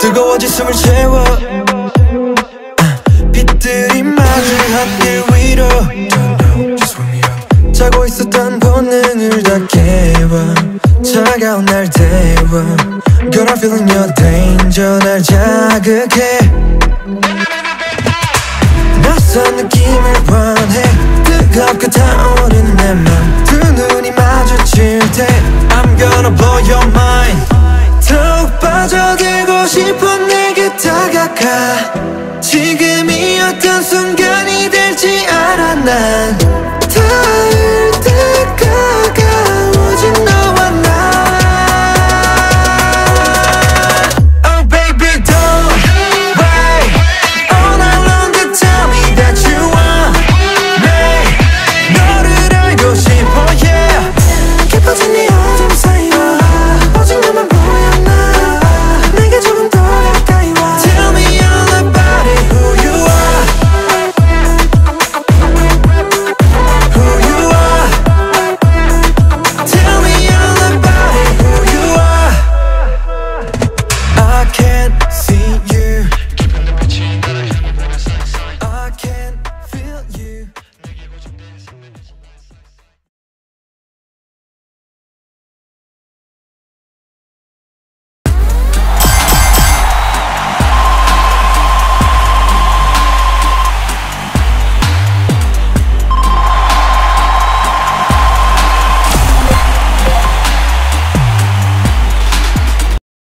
뜨거워진 숨을 채워. 아, 빛들이 마주 하늘 위로. 자고 있었던 본능을 다 깨워. 차가운 날 데워. Girl I'm feeling your danger. 날 자극해. 낯선 느낌을 원해. 뜨겁게 타오른 내맘두 눈이 마주칠 때 I'm gonna blow your mind 지금이 어떤 순간이 될지 알아 난